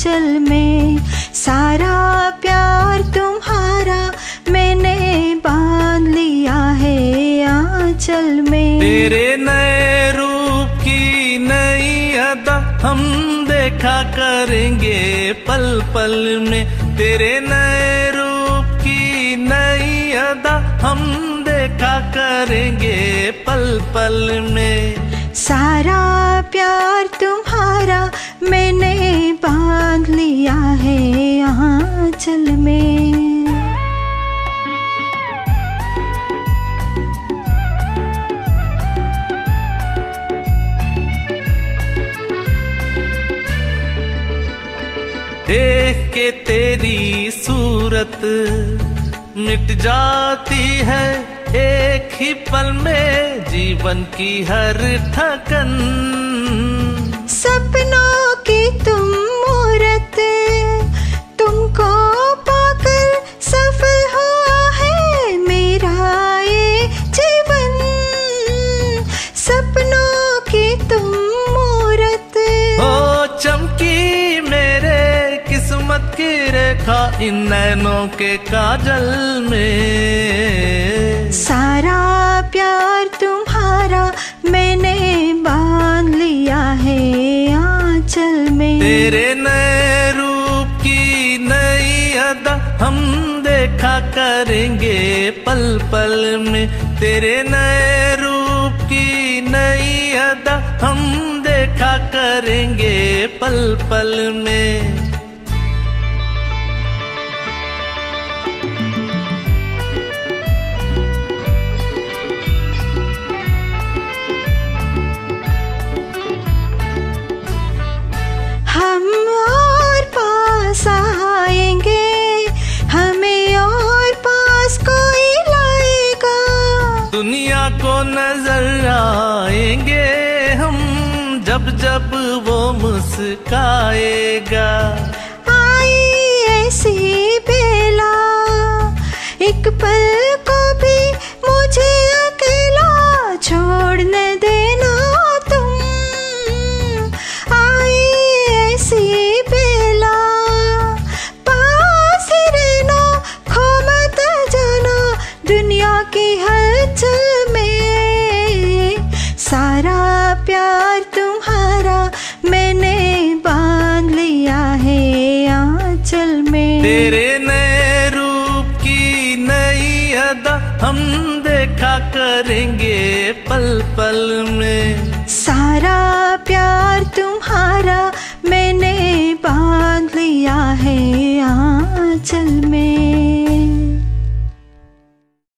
आंचल में सारा प्यार तुम्हारा मैंने बाँध लिया है आंचल में। तेरे नए रूप की नई अदा हम देखा करेंगे पल पल में। तेरे नए रूप की नई अदा हम देखा करेंगे पल पल में। सारा प्यार तुम्हारा मैंने देख के तेरी सूरत मिट जाती है। एक ही पल में जीवन की हर थकन। रेखा इन नैनों के काजल में। सारा प्यार तुम्हारा मैंने बाँध लिया है आंचल में। तेरे नए रूप की नई अदा हम देखा करेंगे पल पल में। तेरे नए रूप की नई अदा हम देखा करेंगे पल पल में। दुनिया को नज़र आएँगे हम जब जब वो मुस्काएगा। आई ऐसी बेला एक पल करेंगे पल पल में। सारा प्यार तुम्हारा मैंने बाँध लिया है आंचल में।